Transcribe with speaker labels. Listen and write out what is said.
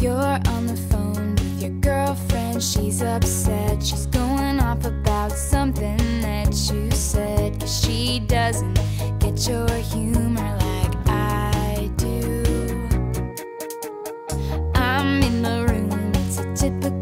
Speaker 1: You're on the phone with your girlfriend. She's upset, she's going off about something that you said. Cause she doesn't get your humor like I do. I'm in the room, it's a typical